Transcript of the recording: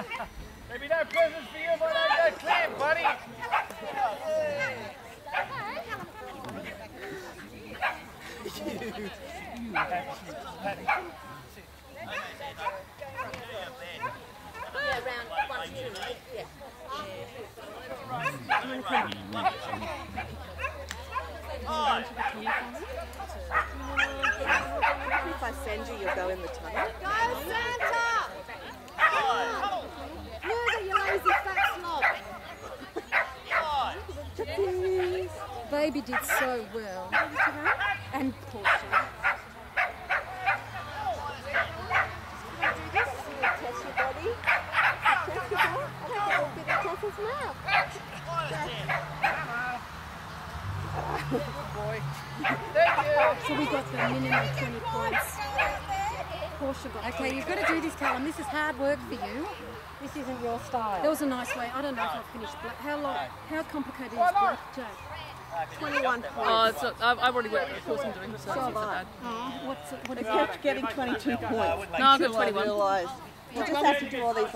got presents for you, but I got clean, buddy. Yeah, round one, two, yeah. If I send you, you'll go in the tunnel. Go Santa! Baby did so well. And Portia. Test your body. Test your body. I don't get all bit of Tessa's mouth. So we got the minimum 20 points. Portia got Okay, you've got to do this, Callum. This is hard work for you. This isn't your style. That was a nice way. I don't know if I've finished black. How long? How complicated is blackjack? 21 points. Oh, it's not, I've, I've already worked the course I'm doing, so it's So not have I. bad. Oh, what's it, what is I it? kept getting 22 points. No, I've got until I 21. realised. You just have to do all these